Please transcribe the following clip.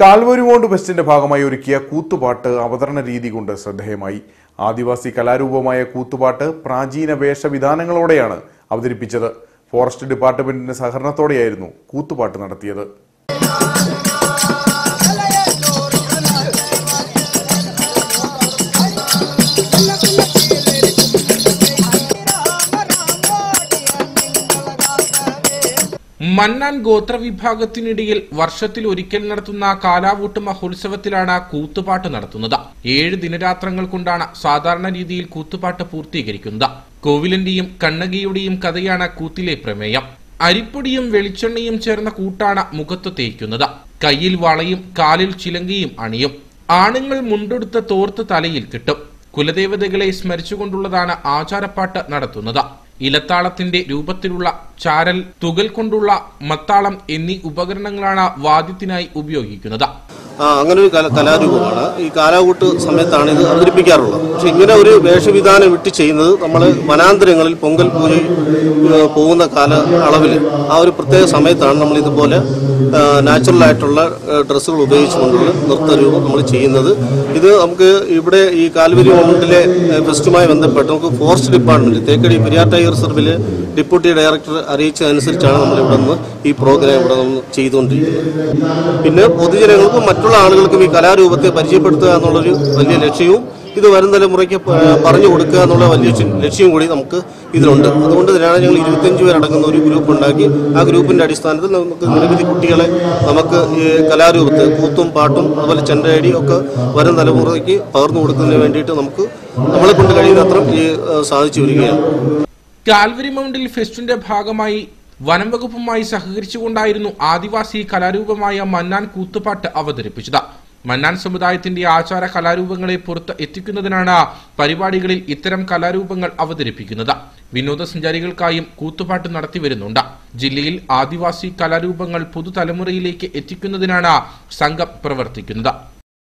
കാൽവരിമോണ്ട് ഫെസ്റ്റിന്റെ ഭാഗമായി ഒരുക്കിയ കൂത്തുപാട്ട് അവതരണ രീതി കൊണ്ട് ശ്രദ്ധേയമായി. ആദിവാസി കലാരൂപമായ കൂത്തുപാട്ട് പ്രാചീന വേഷവിധാനങ്ങളോടെയാണ് അവതരിപ്പിച്ചത്. ഫോറസ്റ്റ് ഡിപ്പാർട്ട്മെന്റിന്റെ സഹകരണത്തോടെയായിരുന്നു കൂത്തുപാട്ട് നടത്തിയത്. മന്നാൻ ഗോത്രവിഭാഗത്തിനിടയിൽ വർഷത്തിൽ ഒരിക്കൽ നടത്തുന്ന കാലാവൂട്ട് മഹോത്സവത്തിലാണ് കൂത്തുപാട്ട് നടത്തുന്നത്. ഏഴ് ദിനരാത്രങ്ങൾ കൊണ്ടാണ് സാധാരണ രീതിയിൽ കൂത്തുപാട്ട് പൂർത്തീകരിക്കുന്നത്. കോവിലന്റെയും കണ്ണകിയുടെയും കഥയാണ് കൂത്തിലെ പ്രമേയം. അരിപ്പൊടിയും വെളിച്ചെണ്ണയും ചേർന്ന കൂട്ടാണ് മുഖത്ത് തേക്കുന്നത്. കയ്യിൽ വളയും കാലിൽ ചിലങ്കയും അണിയും. ആണുങ്ങൾ മുണ്ടെടുത്ത തോർത്ത് തലയിൽ കിട്ടും. കുലദേവതകളെ സ്മരിച്ചുകൊണ്ടുള്ളതാണ് ആചാരപ്പാട്ട് നടത്തുന്നത്. ഇലത്താളത്തിന്റെ രൂപത്തിലുള്ള ചാരൽ തുകൽ കൊണ്ടുള്ള മത്താളം എന്നീ ഉപകരണങ്ങളാണ് വാദ്യത്തിനായി ഉപയോഗിക്കുന്നത്. അങ്ങനെ ഒരു കല കലാരൂപമാണ്. ഈ കാലാകൂട്ട് സമയത്താണ് ഇത് അവതരിപ്പിക്കാറുള്ളത്. പക്ഷെ ഇങ്ങനെ ഒരു വേഷവിധാനം ഇട്ട് ചെയ്യുന്നത് നമ്മൾ വനാന്തരങ്ങളിൽ പൊങ്കൽ പൂജ പോകുന്ന കാല അളവിൽ ആ ഒരു പ്രത്യേക സമയത്താണ് നമ്മൾ ഇതുപോലെ നാച്ചുറൽ ആയിട്ടുള്ള ഡ്രസ്സുകൾ ഉപയോഗിച്ചുകൊണ്ടുള്ള നൃത്തരൂപം നമ്മൾ ചെയ്യുന്നത്. ഇത് നമുക്ക് ഇവിടെ ഈ കാൽവരി മൗണ്ടിലെ ഫെസ്റ്റുമായി ബന്ധപ്പെട്ട് നമുക്ക് forest department Thekkady Periyar tiger റിസർവിലെ deputy director അറിയിച്ചതനുസരിച്ചാണ് നമ്മൾ ഇവിടെ നിന്ന് ഈ പ്രോഗ്രാം ഇവിടെ നിന്ന് ചെയ്തുകൊണ്ടിരിക്കുന്നത്. പിന്നെ പൊതുജനങ്ങൾക്കും മറ്റുള്ള ആളുകൾക്കും ഈ കലാരൂപത്തെ പരിചയപ്പെടുത്തുക എന്നുള്ളൊരു വലിയ ലക്ഷ്യവും ഇത് വരും തലമുറയ്ക്ക് പറഞ്ഞു കൊടുക്കുക എന്നുള്ള വലിയ ലക്ഷ്യം- കൂടി നമുക്ക് ഇതിലുണ്ട്. അതുകൊണ്ട് തന്നെയാണ് ഞങ്ങൾ ഇരുപത്തഞ്ച് പേരടങ്ങുന്ന ഒരു ഗ്രൂപ്പ് ഉണ്ടാക്കി. ആ ഗ്രൂപ്പിന്റെ അടിസ്ഥാനത്തിൽ നമുക്ക് നിരവധി കുട്ടികളെ നമുക്ക് ഈ കലാരൂപത്തെ കൂത്തും പാട്ടും അതുപോലെ ചെണ്ടയടി ഒക്കെ വരും തലമുറയ്ക്ക് പകർന്നു കൊടുക്കുന്നതിന് വേണ്ടിയിട്ട് നമുക്ക് നമ്മളെ കൊണ്ട് കഴിയുന്നത്ര ഈ സാധിച്ചു വരികയാണ്. കാൽവരി മൗണ്ടിൽ ഫെസ്റ്റിന്റെ ഭാഗമായി വനം വകുപ്പുമായി സഹകരിച്ചുകൊണ്ടായിരുന്നു ആദിവാസി കലാരൂപമായ മന്നാൻ കൂത്തുപാട്ട് അവതരിപ്പിച്ചത്. മന്നാൻ സമുദായത്തിന്റെ ആചാര കലാരൂപങ്ങളെ പുറത്ത് എത്തിക്കുന്നതിനാണ് പരിപാടികളിൽ ഇത്തരം കലാരൂപങ്ങൾ അവതരിപ്പിക്കുന്നത്. വിനോദസഞ്ചാരികൾക്കായും കൂത്തുപാട്ട് നടത്തി വരുന്നുണ്ട്. ജില്ലയിൽ ആദിവാസി കലാരൂപങ്ങൾ പുതുതലമുറയിലേക്ക് എത്തിക്കുന്നതിനാണ് സംഘം പ്രവർത്തിക്കുന്നത്.